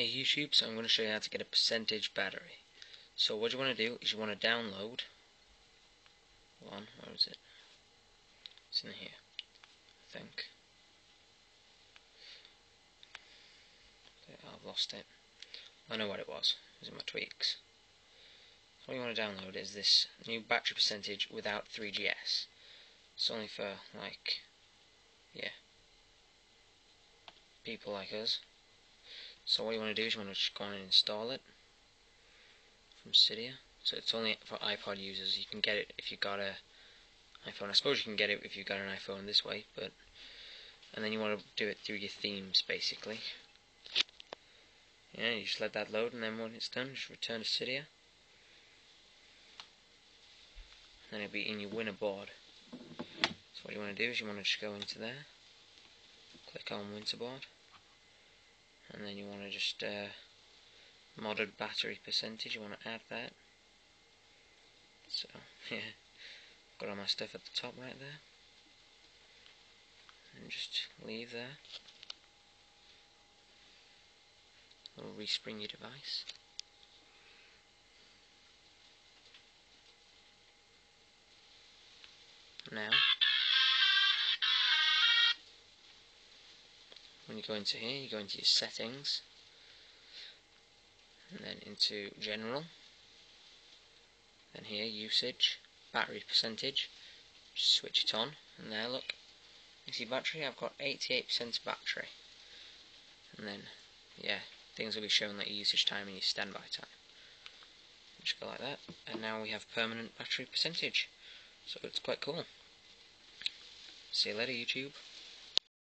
Hey YouTube, so I'm going to show you how to get a percentage battery. So what you want to do is you want to download one, where is it? It's in here, I think. I've lost it. I know what it was. It was in my tweaks. What you want to download is this new battery percentage without 3GS. It's only for, like, yeah, people like us. So what you want to do is you want to go and install it from Cydia. So it's only for iPod users. You can get it if you got a iPhone. I suppose you can get it if you got an iPhone this way, but and then you want to do it through your themes basically. Yeah, you just let that load, and then when it's done, just return to Cydia. Then it'll be in your Winterboard. So what you want to do is you want to just go into there, click on Winterboard and then you want to just uh, modded battery percentage you want to add that. So yeah. Got all my stuff at the top right there. And just leave there. Or respring your device. Now when you go into here, you go into your settings, and then into general, then here usage, battery percentage, just switch it on, and there look, you see battery, I've got 88% battery, and then, yeah, things will be showing like your usage time and your standby time. Just go like that, and now we have permanent battery percentage, so it's quite cool. See you later YouTube.